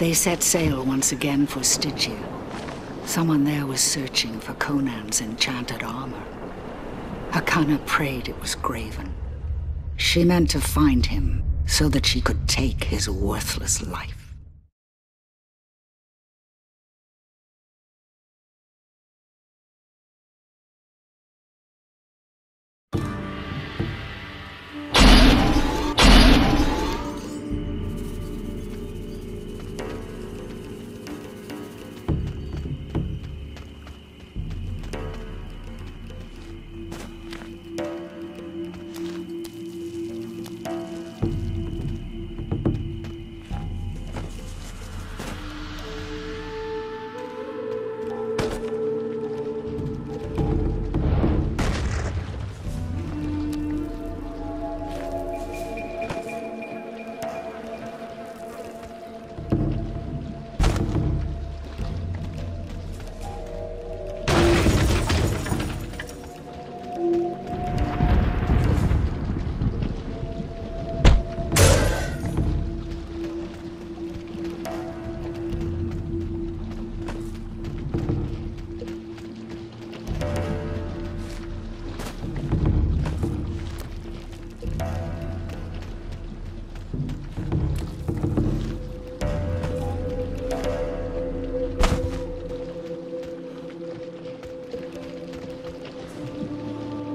They set sail once again for Stygia. Someone there was searching for Conan's enchanted armor. A'Kanna prayed it was Graven. She meant to find him so that she could take his worthless life.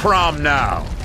Crom now!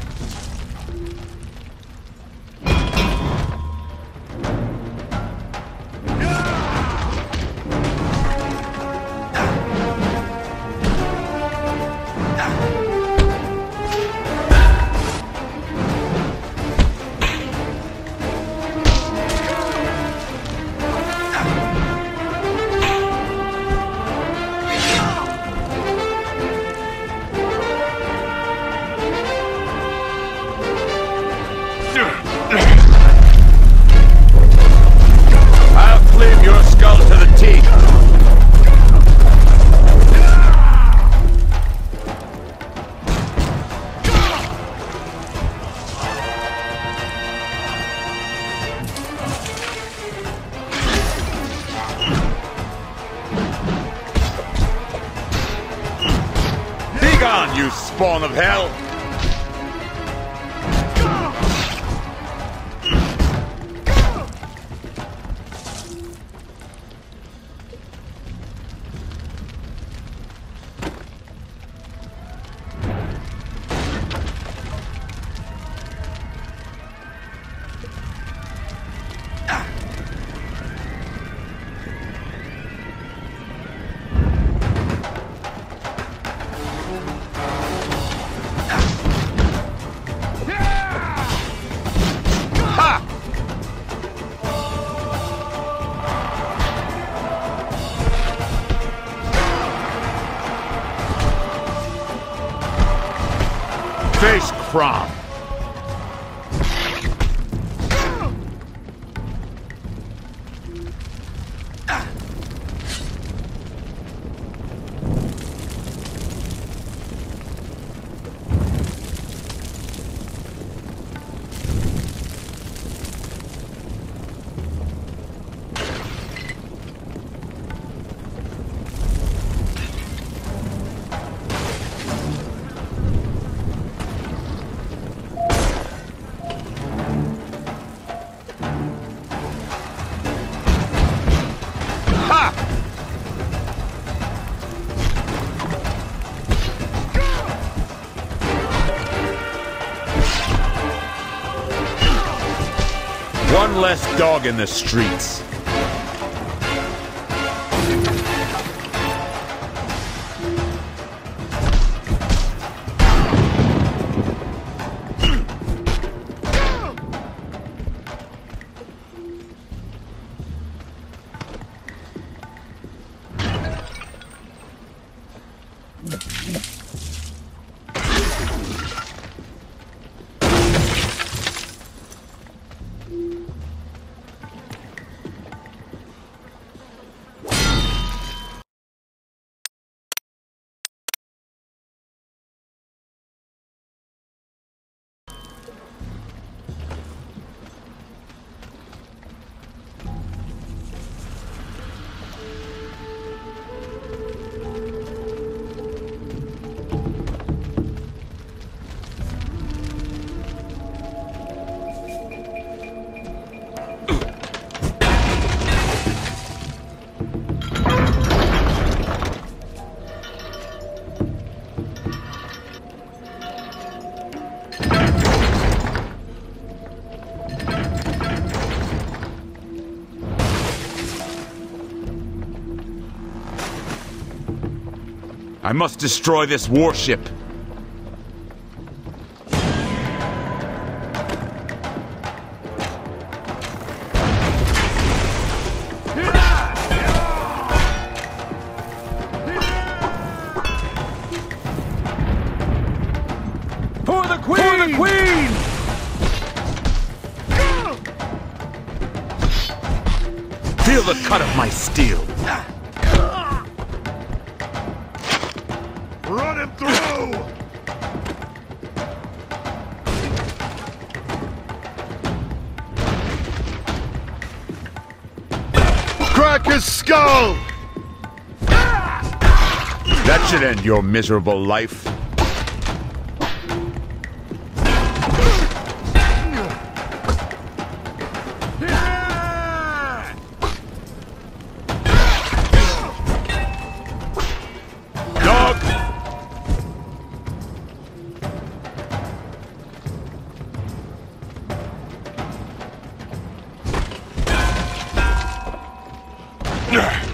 Face Dog in the streets. I must destroy this warship. For the queen! For the queen! Feel the cut of my steel. Skull! That should end your miserable life. No.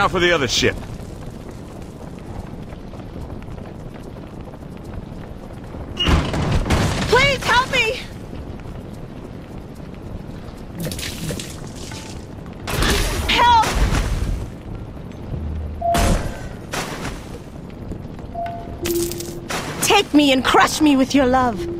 Now for the other ship. Please help me! Help! Take me and crush me with your love.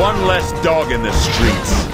One less dog in the streets.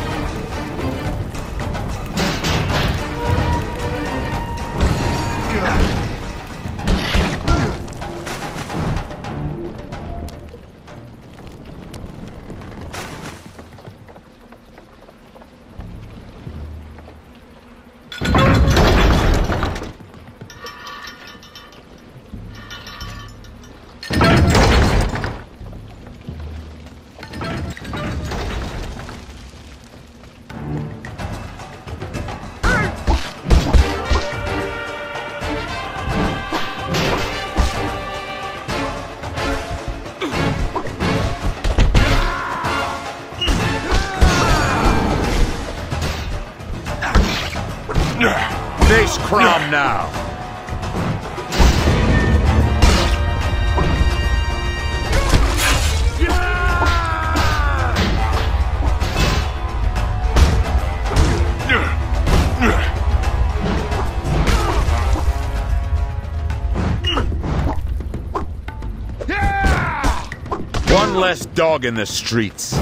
Less dog in the streets.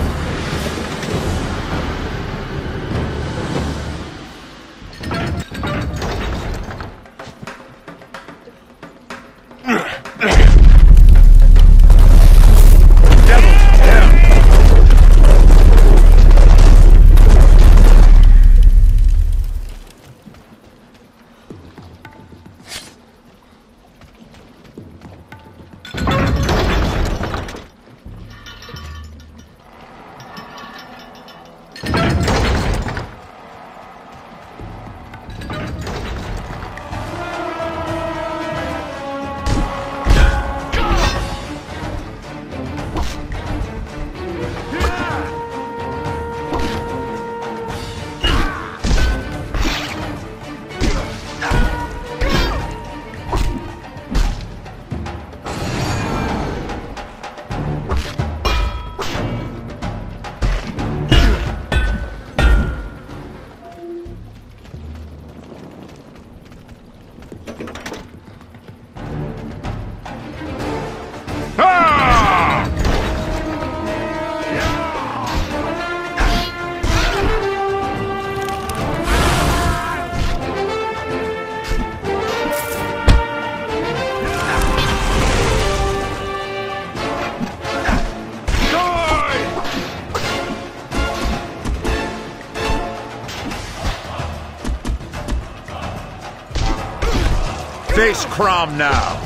Face Crom now.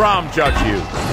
Crom judge you.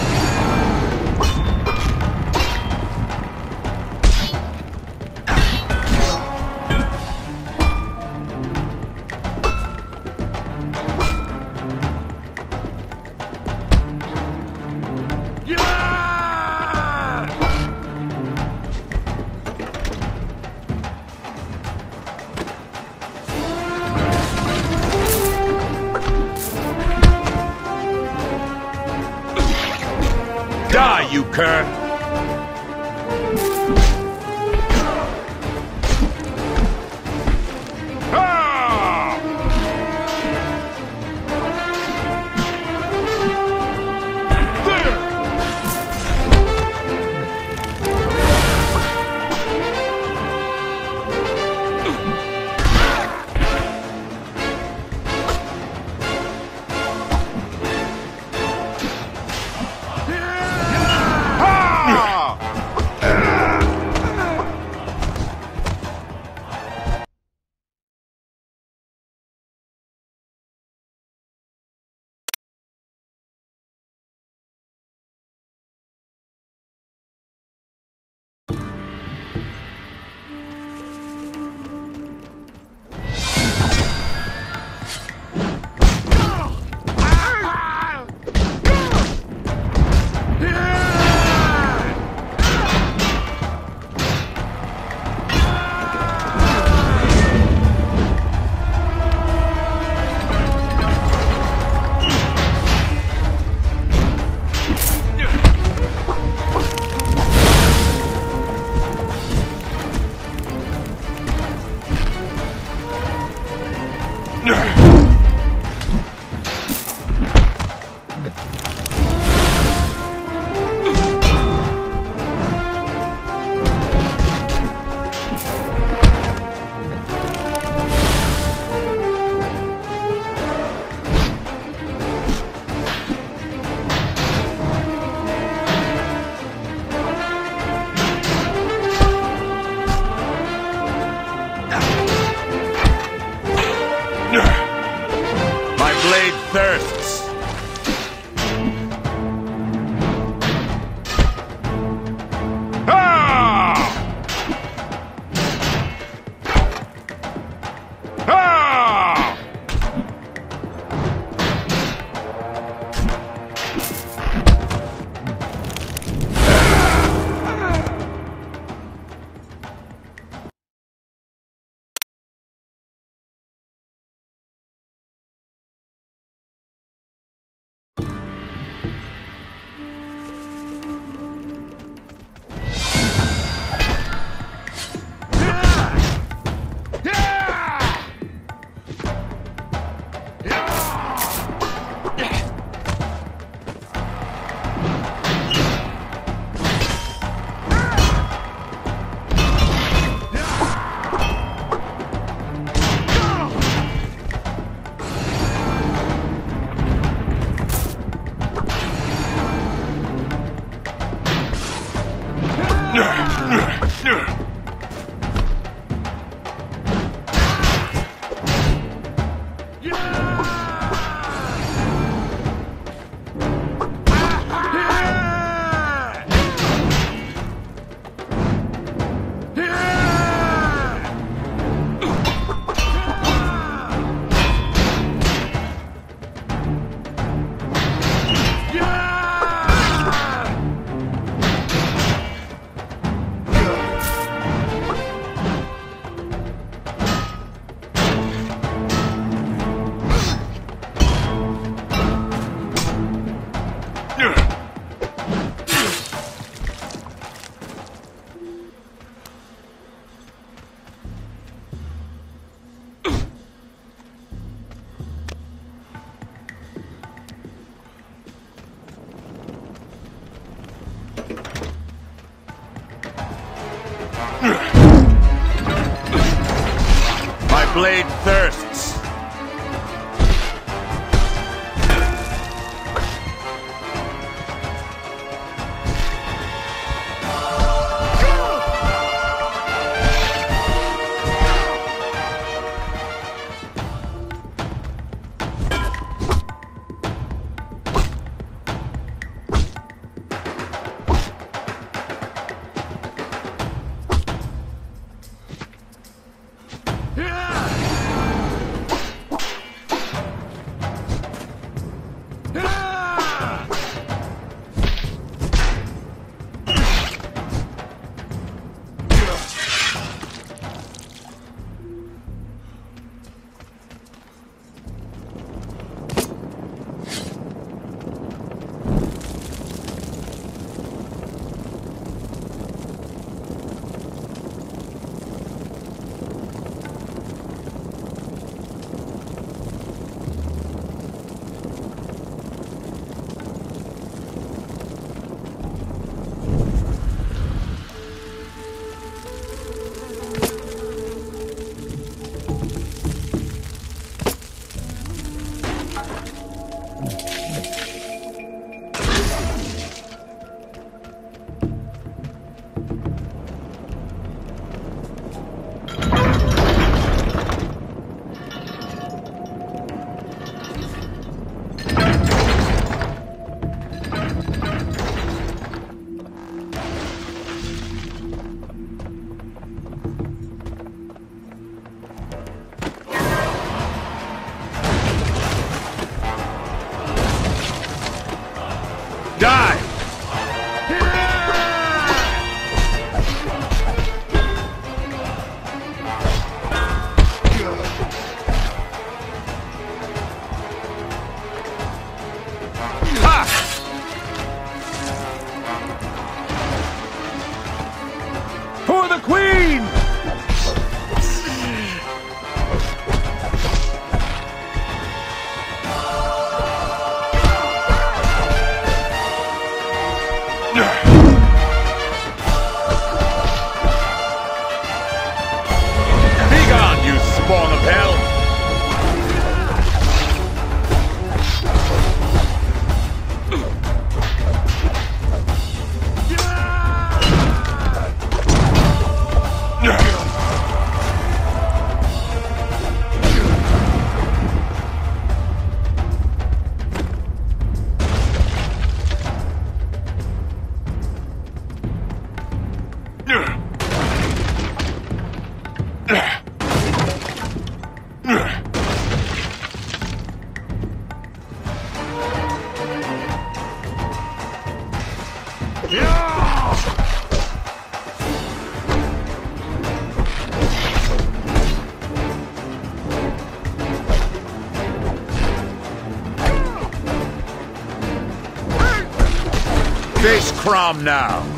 Crom now.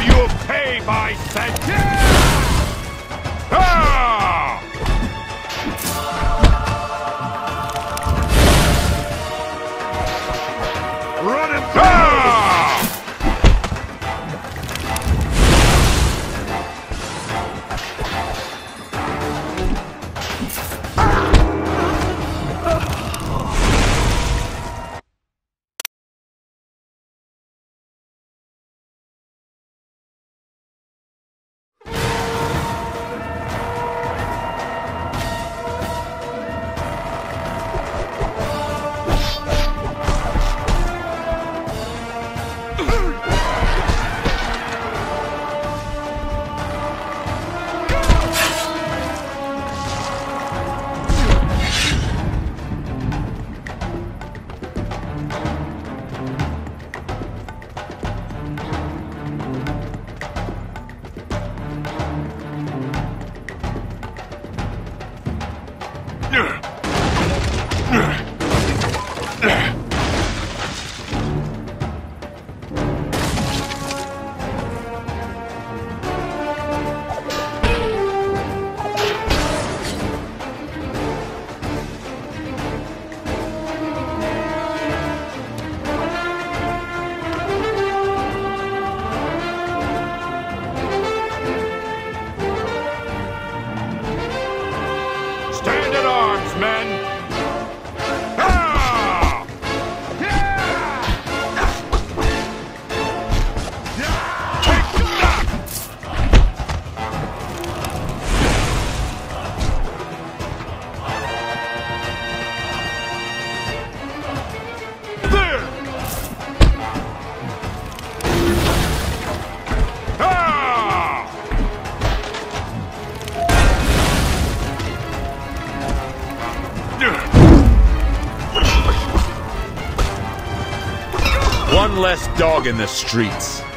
you'll pay my sentence. dog in the streets.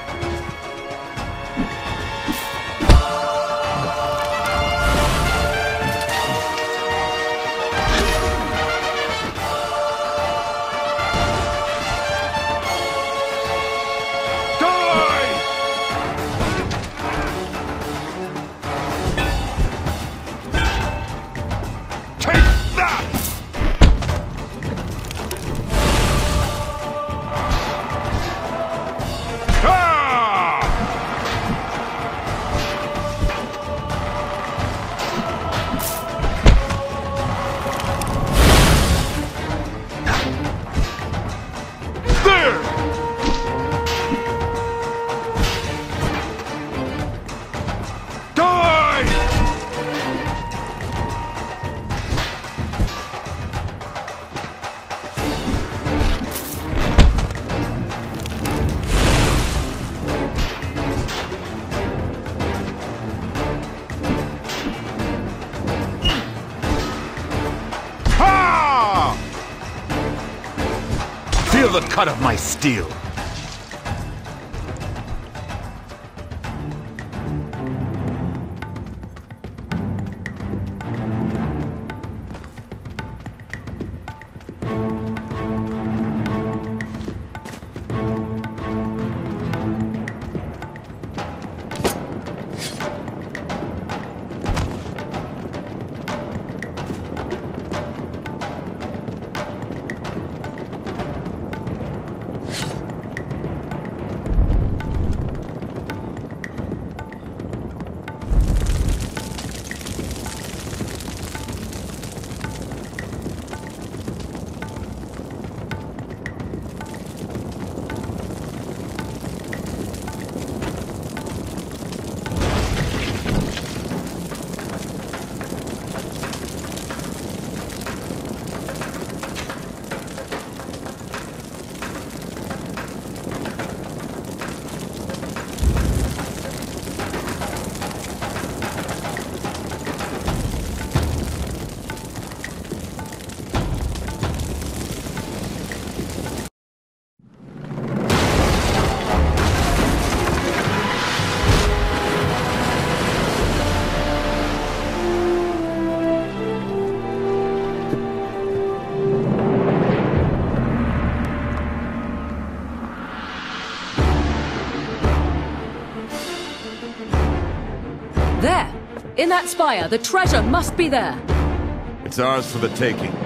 cut of my steel. In that spire, the treasure must be there! It's ours for the taking.